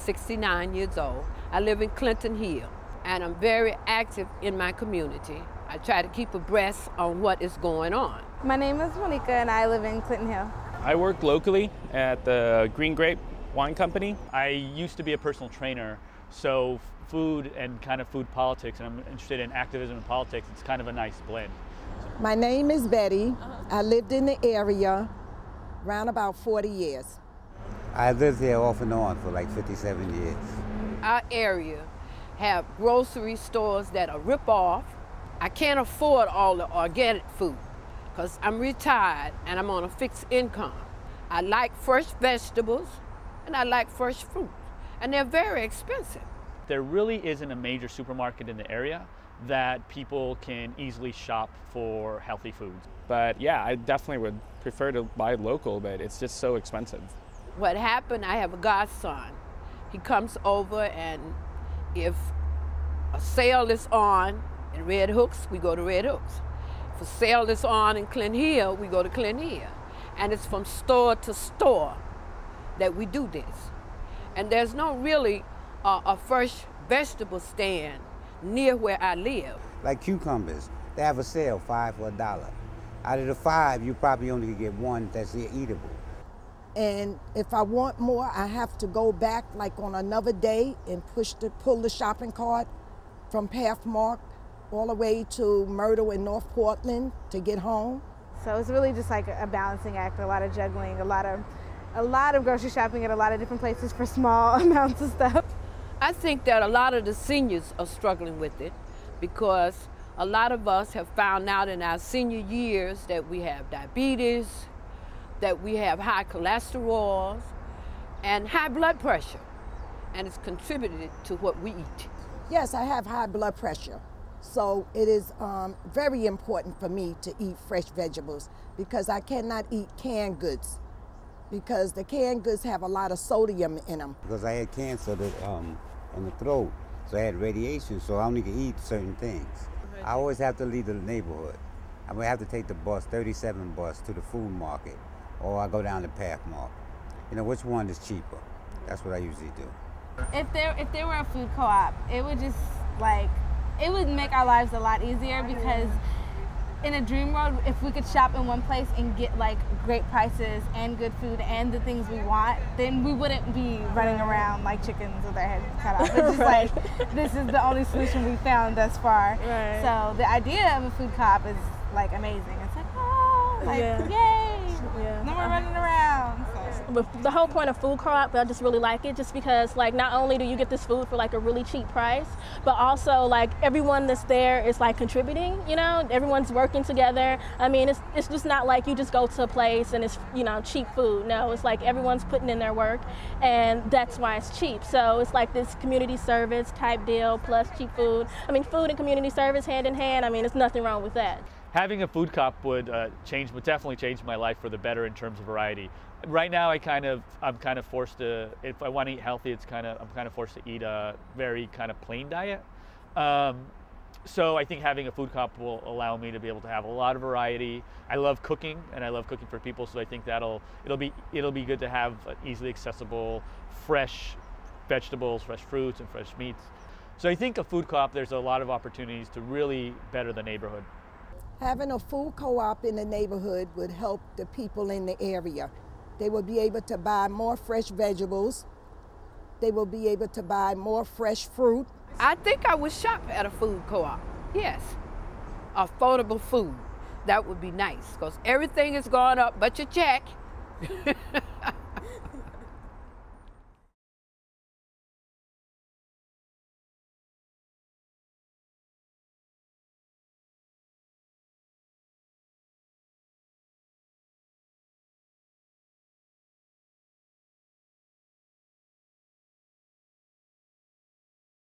69 years old. I live in Clinton Hill, and I'm very active in my community. I try to keep abreast on what is going on. My name is Monica, and I live in Clinton Hill. I work locally at the Greene Grape Wine Company. I used to be a personal trainer, so food and kind of food politics, and I'm interested in activism and politics. It's kind of a nice blend. My name is Betty. I lived in the area around about 40 years. I lived there off and on for like 57 years. Our area have grocery stores that are rip off. I can't afford all the organic food because I'm retired and I'm on a fixed income. I like fresh vegetables and I like fresh fruit, and they're very expensive. There really isn't a major supermarket in the area that people can easily shop for healthy foods. But yeah, I definitely would prefer to buy local, but it's just so expensive. What happened, I have a godson. He comes over and if a sale is on in Red Hooks, we go to Red Hooks. If a sale is on in Clinton Hill, we go to Clinton Hill. And it's from store to store that we do this. And there's no really uh, a fresh vegetable stand near where I live. Like cucumbers, they have a sale, five for a dollar. Out of the five, you probably only get one that's eatable. And if I want more, I have to go back like on another day and push the, pull the shopping cart from Pathmark all the way to Myrtle in North Portland to get home. So it's really just like a balancing act, a lot of juggling, a lot of a lot of grocery shopping at a lot of different places for small amounts of stuff. I think that a lot of the seniors are struggling with it because a lot of us have found out in our senior years that we have diabetes, that we have high cholesterol, and high blood pressure, and it's contributed to what we eat. Yes, I have high blood pressure. So it is um, very important for me to eat fresh vegetables because I cannot eat canned goods because the canned goods have a lot of sodium in them. Because I had cancer that, um, in the throat, so I had radiation, so I only could eat certain things. I always have to leave the neighborhood. I would have to take the bus, 37 bus, to the food market, or I go down to Pathmark. You know, which one is cheaper? That's what I usually do. If there if there were a food co-op, it would just like it would make our lives a lot easier because in a dream world, if we could shop in one place and get like great prices and good food and the things we want, then we wouldn't be running around like chickens with our heads cut off. It's just right. like this is the only solution we found thus far. Right. So the idea of a food co-op is like amazing. It's like oh, like yeah. yay! Yeah. No more uh-huh. running around. So the whole point of food co-op, I just really like it just because like not only do you get this food for like a really cheap price, but also like everyone that's there is like contributing, you know, everyone's working together. I mean, it's, it's just not like you just go to a place and it's, you know, cheap food. No, it's like everyone's putting in their work and that's why it's cheap. So it's like this community service type deal plus cheap food. I mean, food and community service hand in hand. I mean, there's nothing wrong with that having a food co-op would uh, change, would definitely change my life for the better in terms of variety. Right now, I kind of, I'm kind of forced to, if I want to eat healthy, it's kind of, I'm kind of forced to eat a very kind of plain diet. Um, so I think having a food co-op will allow me to be able to have a lot of variety. I love cooking, and I love cooking for people, so I think that'll, it'll be, it'll be good to have easily accessible, fresh vegetables, fresh fruits, and fresh meats. So I think a food co-op, there's a lot of opportunities to really better the neighborhood. Having a food co-op in the neighborhood would help the people in the area. They will be able to buy more fresh vegetables. They will be able to buy more fresh fruit. I think I would shop at a food co-op. Yes. Affordable food. That would be nice because everything is going up but your check.